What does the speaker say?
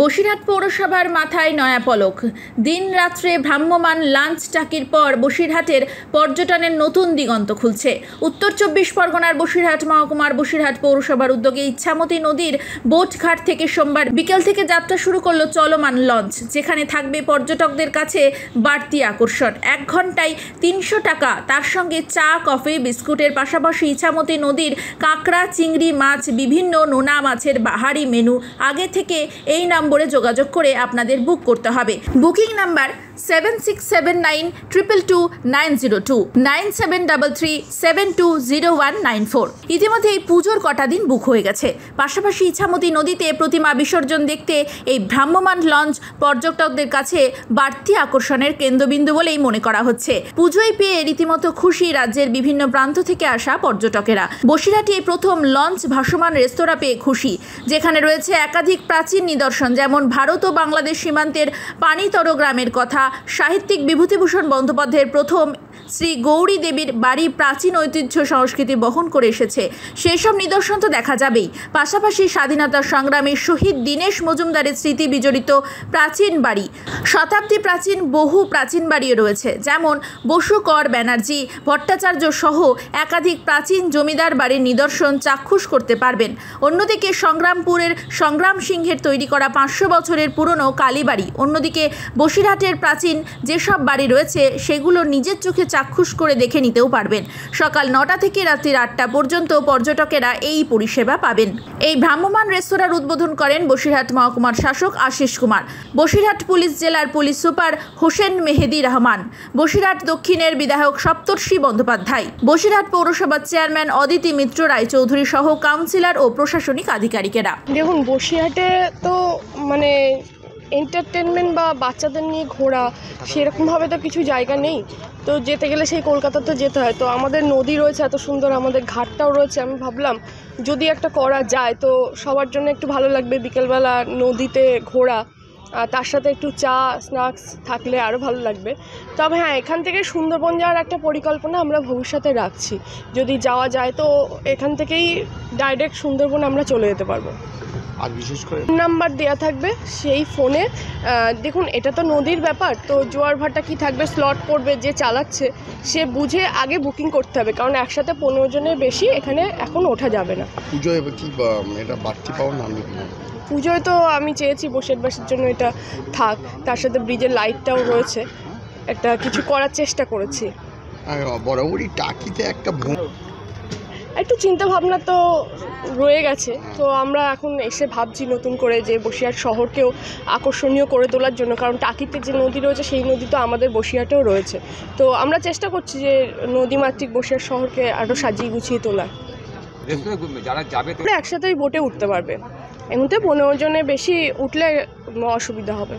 বসিরহাট পৌরসভার মাথায় নয়া পলক। দিন রাত্রে ভ্রাম্যমান লাঞ্চ টাকির পর বসিরহাটের পর্যটনের নতুন দিগন্ত খুলছে। উত্তর চব্বিশ পরগনার বসিরহাট মহকুমার বসিরহাট পৌরসভার উদ্যোগে ইচ্ছামতি নদীর বোটঘাট থেকে সোমবার বিকেল থেকে যাত্রা শুরু করল চলমান লঞ্চ, যেখানে থাকবে পর্যটকদের কাছে বাড়তি আকর্ষণ। এক ঘন্টায় তিনশো টাকা, তার সঙ্গে চা, কফি, বিস্কুটের পাশাপাশি ইছামতি নদীর কাঁকড়া, চিংড়ি মাছ, বিভিন্ন নোনা মাছের বাহারি মেনু। আগে থেকে এই নম্বরে যোগাযোগ করে আপনাদের বুক করতে হবে। Booking number seven six seven nine triple two nine zero two nine seven double three seven two zero one nine four ইতিমধ্যে এই পুজোর কটা দিন বুক হয়ে গেছে। পাশাপাশি ইছামতি নদীতে প্রতিমা বিসর্জন দেখতে এই ভ্রাম্যমান লঞ্চ পর্যটকদের কাছে বাড়তি আকর্ষণের কেন্দ্রবিন্দু বলেই মনে করা হচ্ছে। পুজোয় পেয়ে রীতিমতো খুশি রাজ্যের বিভিন্ন প্রান্ত থেকে আসা পর্যটকেরা। বসিরহাটে প্রথম লঞ্চ ভাসমান রেস্তোরাঁ পেয়ে খুশি, যেখানে রয়েছে একাধিক প্রাচীন নিদর্শন যেমন ভারত ও বাংলাদেশ সীমান্তের পানিতর গ্রামের কথা সাহিত্যিক বিভূতিভূষণ বন্দ্যোপাধ্যায়ের প্রথম শ্রী গৌরী দেবীর বাড়ি প্রাচীন ঐতিহ্য সংস্কৃতি বহন করে এসেছে। সেই সব নিদর্শন তো দেখা যাবেই। পাশাপাশি স্বাধীনতা সংগ্রামী শহীদ দীনেশ মজুমদারের স্মৃতি বিজড়িত প্রাচীন বাড়ি। শতাব্দী প্রাচীন বহু প্রাচীন বাড়িও রয়েছে, যেমন বসুকর ব্যানার্জি, ভট্টাচার্য সহ একাধিক প্রাচীন জমিদার বাড়ির নিদর্শন চাক্ষুষ করতে পারবেন। অন্যদিকে সংগ্রামপুরের সংগ্রাম সিংহের তৈরি করা পাঁচশো বছরের পুরনো কালীবাড়ি, অন্যদিকে বসিরহাটের প্রাচীন যেসব বাড়ি রয়েছে, সেগুলো নিজের চোখে চাক্ষুষ করে দেখে নিতেও পারবেন। সকাল নটা থেকে রাত্রি আটটা পর্যন্ত পর্যটকেরা এই পরিষেবা পাবেন। এই ভ্রাম্যমান রেস্তোরাঁর উদ্বোধন করেন বসিরহাট মহকুমার শাসক আশিস কুমার। বসিরহাট পুলিশ জেলার পুলিশ সুপার হোসেন মেহেদি রহমান। বসিরহাট দক্ষিণের বিধায়ক সপ্তর্ষি বন্দ্যোপাধ্যায়। বসিরহাট পৌরসভার চেয়ারম্যান অদিতি মিত্র রায়চৌধুরী সহ কাউন্সিলর ও প্রশাসনিক আধিকারিকেরা। দেখুন, বসিরহাটে তো মানে এন্টারটেনমেন্ট বা বাচ্চাদের নিয়ে ঘোরা, সেরকমভাবে তো কিছু জায়গা নেই। তো যেতে গেলে সেই কলকাতা তো যেতে হয়। তো আমাদের নদী রয়েছে, এত সুন্দর, আমাদের ঘাটটাও রয়েছে, আমি ভাবলাম যদি একটা করা যায়, তো সবার জন্য একটু ভালো লাগবে বিকেলবেলা নদীতে ঘোরা। আর তার সাথে একটু চা, স্ন্যাক্স থাকলে আরও ভালো লাগবে। তবে হ্যাঁ এখান থেকে সুন্দরবন যাওয়ার একটা পরিকল্পনা আমরা ভবিষ্যতে রাখছি। যদি যাওয়া যায়, তো এখান থেকেই ডাইরেক্ট সুন্দরবন আমরা চলে যেতে পারব। আর বিশেষ করে নাম্বার দেয়া থাকবে সেই ফোনে। দেখুন এটা তো নদীর ব্যাপার তো জোয়ার ভাটা কি থাকবে স্লট পড়বে যে চালাচ্ছে সে বুঝে আগে বুকিং করতে হবে কারণ একসাথে পনেরো জনের বেশি এখানে এখন ওঠা যাবে না। পুজোয় কি এটা বাড়তি পাওয়া না পুজোয় তো আমি চেয়েছি বসেরবাসীর জন্য এটা থাক তার সাথে ব্রিজের লাইটটাও রয়েছে। একটা কিছু করার চেষ্টা করেছি। বরাবরই টাকিতে একটা একটু চিন্তা ভাবনা তো রয়ে গেছে। তো আমরা এখন এসে ভাবছি নতুন করে যে বসিরহাট শহরকেও আকর্ষণীয় করে তোলার জন্য কারণ টাকিতে যে নদী রয়েছে সেই নদী তো আমাদের বসিরহাটেও রয়েছে। তো আমরা চেষ্টা করছি যে নদীমাতৃক বসিরহাট শহরকে আরও সাজিয়ে গুছিয়ে তোলার। যারা যাবে একসাথেই বোটে উঠতে পারবে। এমনিতে পনেরো জনের বেশি উঠলে অসুবিধা হবে।